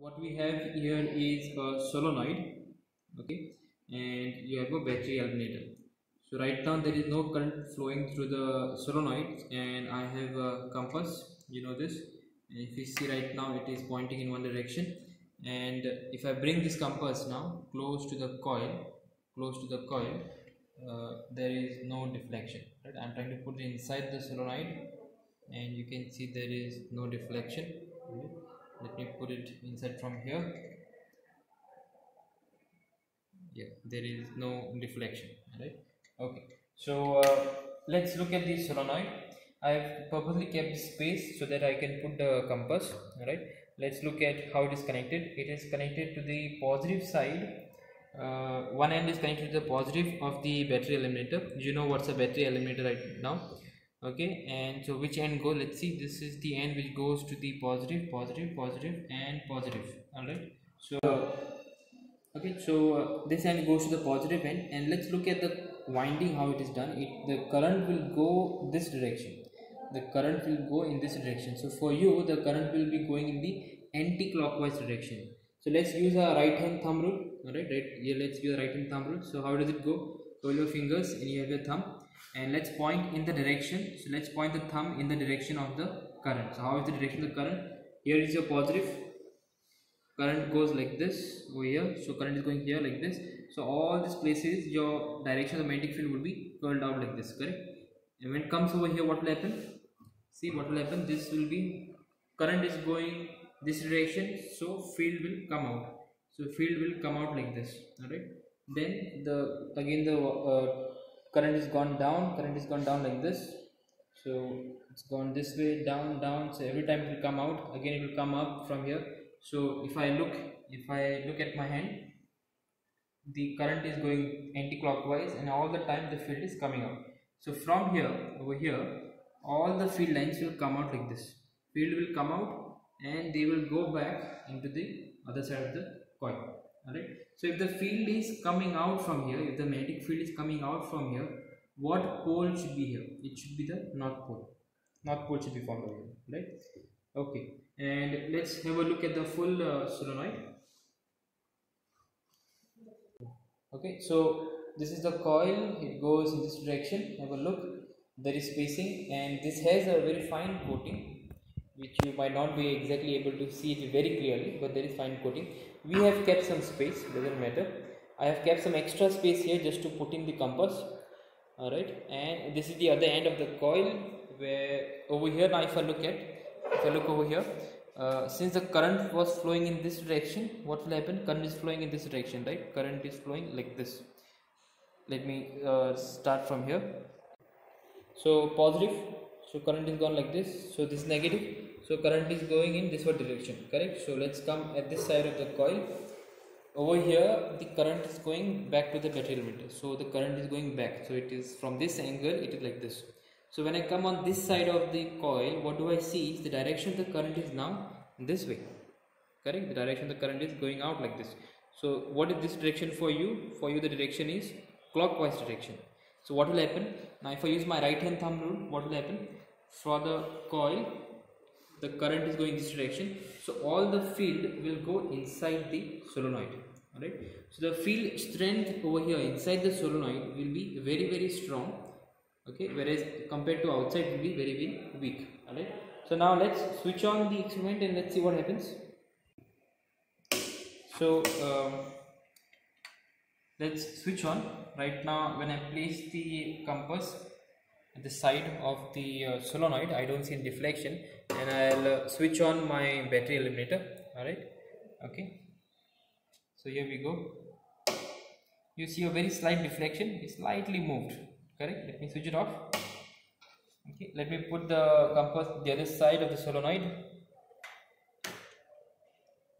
what we have here is a solenoid okay and you have a battery eliminator. So right now there is no current flowing through the solenoid and I have a compass you know this. And if you see right now it is pointing in one direction. And if I bring this compass now close to the coil close to the coil uh, there is no deflection right? I'm trying to put it inside the solenoid and you can see there is no deflection? Let me put it inside from here. Yeah there is no deflection right? Okay so uh, let's look at the solenoid. I've purposely kept space so that i can put the compass right? Let's look at how it is connected. It is connected to the positive side. Uh, one end is connected to the positive of the battery eliminator. You know what's a battery eliminator right now okay and so which end go let's see this is the end which goes to the positive positive positive and positive. All right so okay so uh, this end goes to the positive end and let's look at the winding how it is done. It the current will go this direction. The current will go in this direction. So for you the current will be going in the anti-clockwise direction. So let's use a right hand thumb rule. All right right here let's use a right hand thumb rule. So how does it go? Hold your fingers and you have your thumb and let's point in the direction so let's point the thumb in the direction of the current. So how is the direction of the current? Here is your positive. Current goes like this over here. So current is going here like this. So all these places your direction of the magnetic field will be curled out like this correct? And when it comes over here what will happen? See what will happen? This will be current is going this direction. So field will come out. So field will come out like this all right then the again the uh, current is gone down current is gone down like this. So it's gone this way down down. So every time it will come out again it will come up from here. So if i look if i look at my hand the current is going anti-clockwise and all the time the field is coming out. So from here over here all the field lines will come out like this. Field will come out and they will go back into the other side of the coil alright? So if the field is coming out from here if the magnetic field is coming out from here what pole should be here? It should be the north pole. North pole should be formed over here right? Okay. And let's have a look at the full uh, solenoid. Okay so this is the coil. It goes in this direction. Have a look. There is spacing and this has a very fine coating which you might not be exactly able to see it very clearly but there is fine coating. We have kept some space doesn't matter. I have kept some extra space here just to put in the compass all right and this is the other end of the coil where over here now if i look at if i look over here uh, since the current was flowing in this direction what will happen? Current is flowing in this direction right? Current is flowing like this. Let me uh, start from here. So positive so current is gone like this. So this is negative. So current is going in this one direction? Correct? So let's come at this side of the coil. Over here the current is going back to the battery eliminator so the current is going back. So it is from this angle it is like this. So when I come on this side of the coil what do I see? Is the direction the current is now this way. Correct? The direction the current is going out like this. So what is this direction for you? For you the direction is clockwise direction. So what will happen? Now if I use my right hand thumb rule what will happen for the coil the current is going this direction. So all the field will go inside the solenoid alright? So the field strength over here inside the solenoid will be very very strong okay? Whereas compared to outside will be very very weak alright? So now let's switch on the experiment and let's see what happens. So um, let's switch on. Right now when I place the compass at the side of the uh, solenoid I don't see any deflection and I'll uh, switch on my battery eliminator alright? Okay. So here we go. You see a very slight deflection it's slightly moved correct? Let me switch it off. Okay let me put the compass the other side of the solenoid.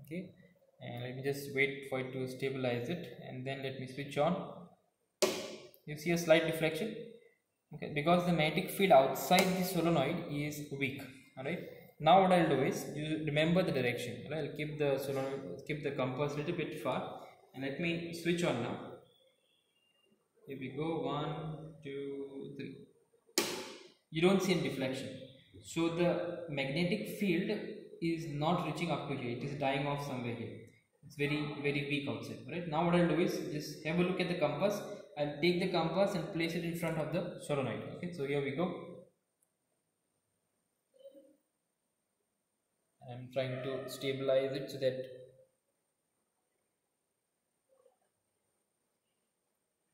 Okay and let me just wait for it to stabilize it and then let me switch on. You see a slight deflection okay because the magnetic field outside the solenoid is weak all right now what i'll do is you remember the direction right? i'll keep the solenoid keep the compass a little bit far and let me switch on now. Here we go one two three. You don't see any deflection. So the magnetic field is not reaching up to here it is dying off somewhere here. It's very very weak outside right now what i'll do is just have a look at the compass i'll take the compass and place it in front of the solenoid. Okay so here we go. I'm trying to stabilize it so that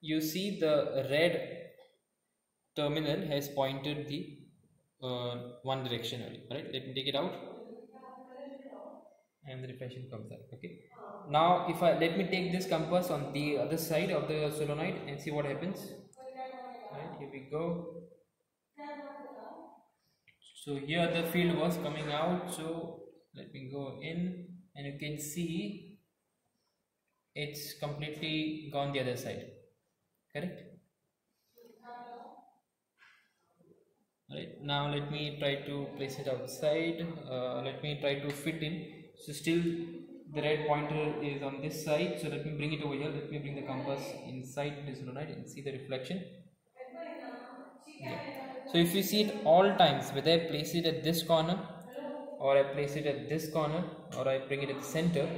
you see the red terminal has pointed the uh, one direction only right? Let me take it out. And the deflection comes up okay now if i let me take this compass on the other side of the solenoid and see what happens. Right here we go. So here the field was coming out. So let me go in and you can see it's completely gone the other side. Correct? Right now let me try to place it outside. Uh, let me try to fit in. So still the red pointer is on this side so let me bring it over here. Let me bring the compass inside this solenoid and see the deflection. Yeah. so if you see it all times whether I place it at this corner or I place it at this corner or I bring it at the center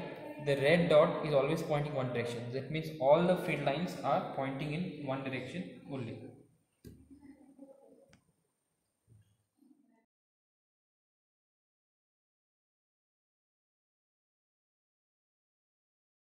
the red dot is always pointing one direction. That means all the field lines are pointing in one direction only